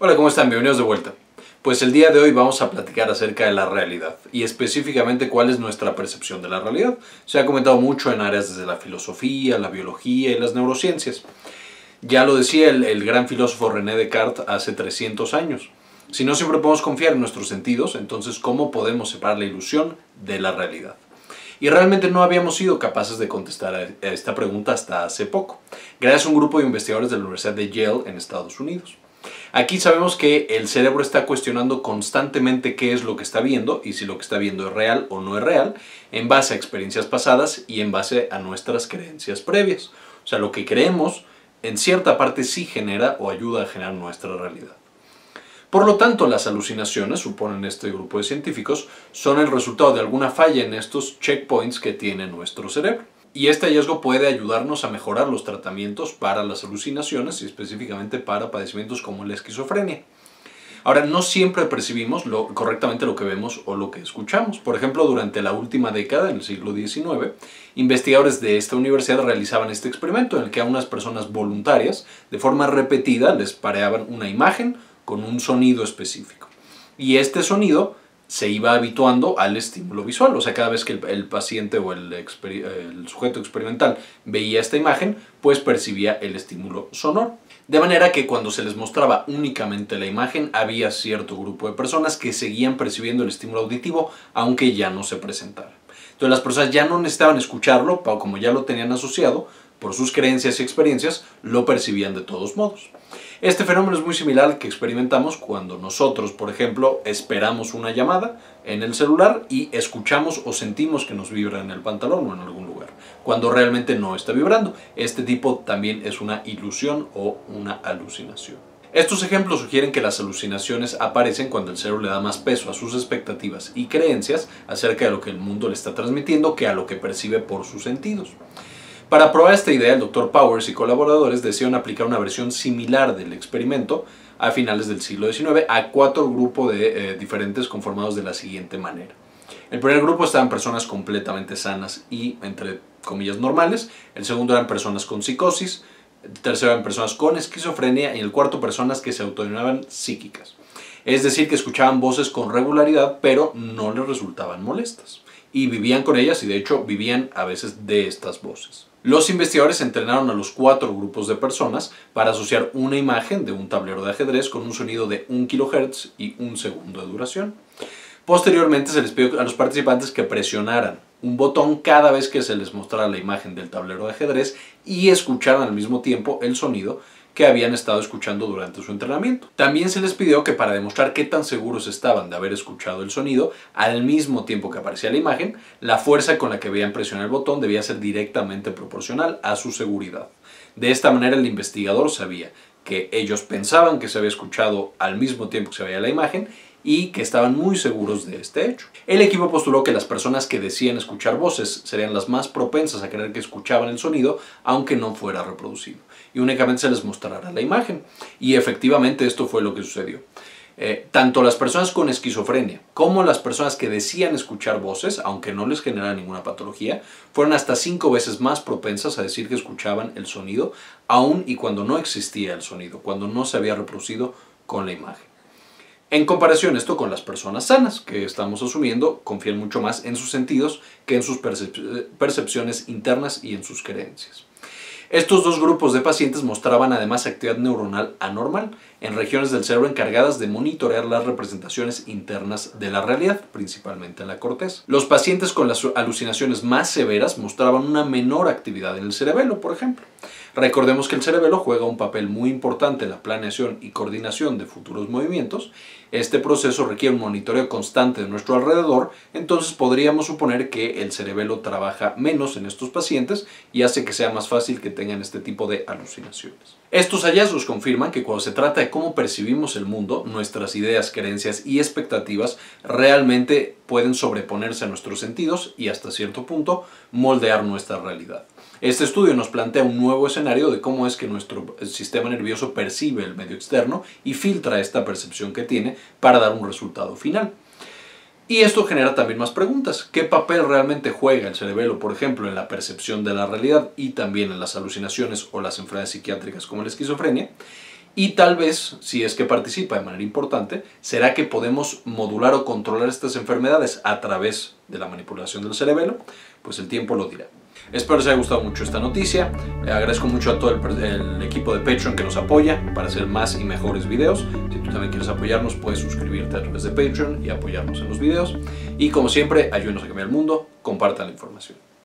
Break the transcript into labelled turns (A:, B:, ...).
A: Hola, ¿cómo están? Bienvenidos de vuelta. Pues el día de hoy vamos a platicar acerca de la realidad y específicamente cuál es nuestra percepción de la realidad. Se ha comentado mucho en áreas desde la filosofía, la biología y las neurociencias. Ya lo decía el, el gran filósofo René Descartes hace 300 años. Si no siempre podemos confiar en nuestros sentidos, entonces ¿cómo podemos separar la ilusión de la realidad? Y realmente no habíamos sido capaces de contestar a esta pregunta hasta hace poco, gracias a un grupo de investigadores de la Universidad de Yale en Estados Unidos. Aquí sabemos que el cerebro está cuestionando constantemente qué es lo que está viendo y si lo que está viendo es real o no es real, en base a experiencias pasadas y en base a nuestras creencias previas. O sea, lo que creemos en cierta parte sí genera o ayuda a generar nuestra realidad. Por lo tanto, las alucinaciones, suponen este grupo de científicos, son el resultado de alguna falla en estos checkpoints que tiene nuestro cerebro. Y este hallazgo puede ayudarnos a mejorar los tratamientos para las alucinaciones y específicamente para padecimientos como la esquizofrenia. Ahora, no siempre percibimos correctamente lo que vemos o lo que escuchamos. Por ejemplo, durante la última década, en el siglo XIX, investigadores de esta universidad realizaban este experimento en el que a unas personas voluntarias, de forma repetida, les pareaban una imagen con un sonido específico. Y este sonido se iba habituando al estímulo visual. O sea, cada vez que el, paciente o el, sujeto experimental veía esta imagen, pues percibía el estímulo sonoro. De manera que cuando se les mostraba únicamente la imagen, había cierto grupo de personas que seguían percibiendo el estímulo auditivo, aunque ya no se presentara. Entonces las personas ya no necesitaban escucharlo, como ya lo tenían asociado, por sus creencias y experiencias, lo percibían de todos modos. Este fenómeno es muy similar al que experimentamos cuando nosotros, por ejemplo, esperamos una llamada en el celular y escuchamos o sentimos que nos vibra en el pantalón o en algún lugar, cuando realmente no está vibrando. Este tipo también es una ilusión o una alucinación. Estos ejemplos sugieren que las alucinaciones aparecen cuando el cerebro le da más peso a sus expectativas y creencias acerca de lo que el mundo le está transmitiendo que a lo que percibe por sus sentidos. Para probar esta idea, el Dr. Powers y colaboradores desearon aplicar una versión similar del experimento a finales del siglo XIX a cuatro grupos de, eh, diferentes conformados de la siguiente manera. El primer grupo estaban personas completamente sanas y, entre comillas, normales. El segundo eran personas con psicosis. El tercero eran personas con esquizofrenia. Y el cuarto, personas que se autodenominaban psíquicas. Es decir, que escuchaban voces con regularidad, pero no les resultaban molestas. Y vivían con ellas y de hecho vivían a veces de estas voces. Los investigadores entrenaron a los cuatro grupos de personas para asociar una imagen de un tablero de ajedrez con un sonido de 1 kHz y un segundo de duración. Posteriormente se les pidió a los participantes que presionaran un botón cada vez que se les mostrara la imagen del tablero de ajedrez y escucharan al mismo tiempo el sonido que habían estado escuchando durante su entrenamiento. También se les pidió que para demostrar qué tan seguros estaban de haber escuchado el sonido, al mismo tiempo que aparecía la imagen, la fuerza con la que veían presionar el botón debía ser directamente proporcional a su seguridad. De esta manera el investigador sabía que ellos pensaban que se había escuchado al mismo tiempo que se veía la imagen y que estaban muy seguros de este hecho. El equipo postuló que las personas que decían escuchar voces serían las más propensas a creer que escuchaban el sonido aunque no fuera reproducido y únicamente se les mostrará la imagen. Y efectivamente esto fue lo que sucedió. Eh, tanto las personas con esquizofrenia como las personas que decían escuchar voces, aunque no les generara ninguna patología, fueron hasta cinco veces más propensas a decir que escuchaban el sonido, aun y cuando no existía el sonido, cuando no se había reproducido con la imagen. En comparación esto con las personas sanas, que estamos asumiendo confían mucho más en sus sentidos que en sus percepciones internas y en sus creencias. Estos dos grupos de pacientes mostraban además actividad neuronal anormal en regiones del cerebro encargadas de monitorear las representaciones internas de la realidad, principalmente en la corteza. Los pacientes con las alucinaciones más severas mostraban una menor actividad en el cerebelo, por ejemplo. Recordemos que el cerebelo juega un papel muy importante en la planeación y coordinación de futuros movimientos. Este proceso requiere un monitoreo constante de nuestro alrededor, entonces podríamos suponer que el cerebelo trabaja menos en estos pacientes y hace que sea más fácil que tengan este tipo de alucinaciones. Estos hallazgos confirman que cuando se trata de cómo percibimos el mundo, nuestras ideas, creencias y expectativas realmente pueden sobreponerse a nuestros sentidos y hasta cierto punto moldear nuestra realidad. Este estudio nos plantea un nuevo escenario de cómo es que nuestro sistema nervioso percibe el medio externo y filtra esta percepción que tiene para dar un resultado final. Y esto genera también más preguntas. ¿Qué papel realmente juega el cerebelo, por ejemplo, en la percepción de la realidad y también en las alucinaciones o las enfermedades psiquiátricas como la esquizofrenia? Y tal vez, si es que participa de manera importante, será que podemos modular o controlar estas enfermedades a través de la manipulación del cerebelo, pues el tiempo lo dirá. Espero les haya gustado mucho esta noticia. Le agradezco mucho a todo el, equipo de Patreon que nos apoya para hacer más y mejores videos. Si tú también quieres apoyarnos, puedes suscribirte a través de Patreon y apoyarnos en los videos. Y como siempre, ayúdenos a cambiar el mundo, compartan la información.